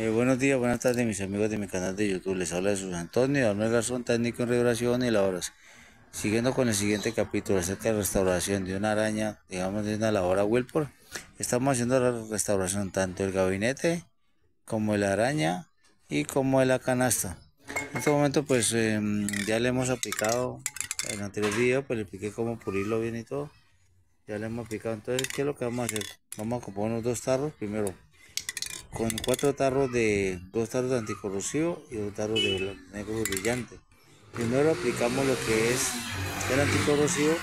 Eh, buenos días, buenas tardes mis amigos de mi canal de YouTube. Les habla Jesús Antonio, Arnold Garzón, técnico en regulación y labores. Siguiendo con el siguiente capítulo acerca de restauración de una araña, digamos de una labora Wilpor. Estamos haciendo la restauración tanto del gabinete como de la araña y como la canasta. En este momento pues em, ya le hemos aplicado, en el anterior video pues le expliqué cómo pulirlo bien y todo. Ya le hemos aplicado, entonces ¿qué es lo que vamos a hacer? Vamos a componer unos dos tarros primero con cuatro tarros de dos tarros de anticorrosivo y dos tarros de negro brillante. Primero aplicamos lo que es el anticorrosivo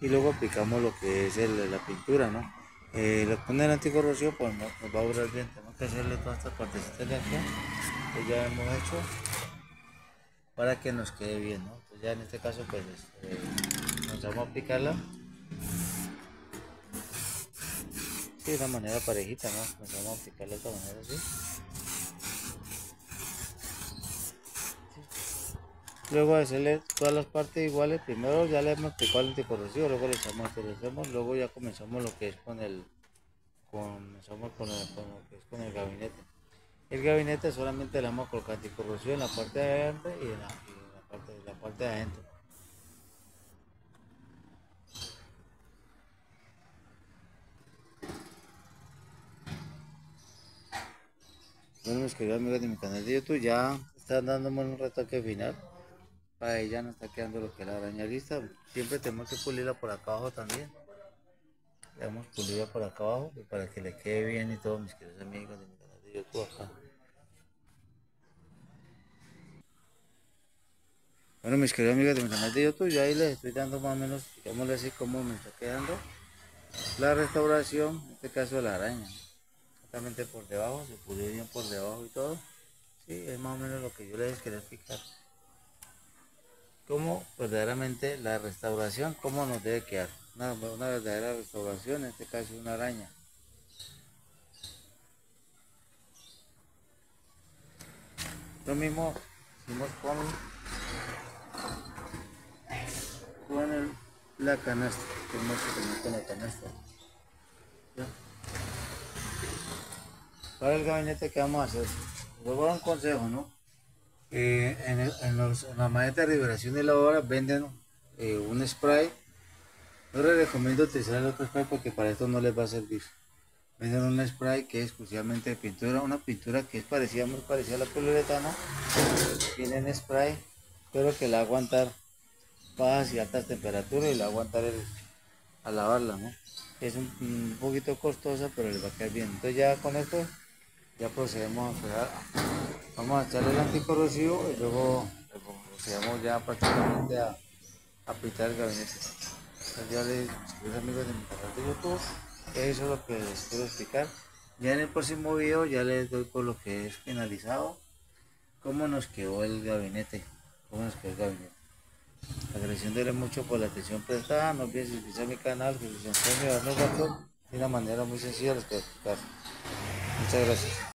y luego aplicamos lo que es la pintura, ¿no? Eh, con el anticorrosivo pues nos, va a durar bien, tenemos que hacerle todas estas partecitas de aquí que ya hemos hecho para que nos quede bien, ¿no? Entonces ya en este caso pues este, nos vamos a aplicarla de una manera parejita, ¿no? Nos vamos a aplicar de esta manera así. Luego de hacerle todas las partes iguales, primero ya le hemos aplicado el anticorrosivo, luego le echamos el luego ya comenzamos lo que es con el comenzamos con, el, con lo que es con el gabinete. El gabinete solamente le vamos a colocar anticorrosivo en la parte de adelante y en la parte de adentro. Bueno, mis queridos amigos de mi canal de YouTube, ya están dándome un retoque final. Para ella no está quedando lo que es la araña lista. Siempre tenemos que pulirla por acá abajo también. Le damos pulirla por acá abajo pues, para que le quede bien y todo, mis queridos amigos de mi canal de YouTube acá. Bueno, mis queridos amigos de mi canal de YouTube, ya ahí les estoy dando más o menos, digámosle así, cómo me está quedando la restauración, en este caso de la araña por debajo, se pulió bien por debajo y todo. Sí, es más o menos lo que yo les quería explicar. Cómo verdaderamente la restauración, cómo nos debe quedar. Una, verdadera restauración, en este caso una araña. Lo mismo hicimos con, con la canasta, con la canasta. Para el gabinete, ¿qué vamos a hacer? Les voy a dar un consejo, ¿no? Eh, en, la maleta de liberación de la venden eh, un spray. No les recomiendo utilizar el otro spray porque para esto no les va a servir. Venden un spray que es exclusivamente de pintura, una pintura que es parecida, muy parecida a la poliuretana. Tienen spray, pero que la aguantar bajas y altas temperaturas y la aguantar a lavarla, ¿no? Es un, un poquito costosa, pero les va a quedar bien. Entonces ya con esto ya procedemos a pegar vamos a echarle el anticorrosivo y luego procedemos ya prácticamente a, a pintar el gabinete. Ya les amigos de mi canal de youtube eso es lo que les quiero explicar. Ya en el próximo video ya les doy por lo que es finalizado cómo nos quedó el gabinete cómo nos quedó el gabinete. Agradeciéndole mucho por la atención prestada no olviden suscribirse a mi canal que se de una manera muy sencilla quiero explicar. Muchas gracias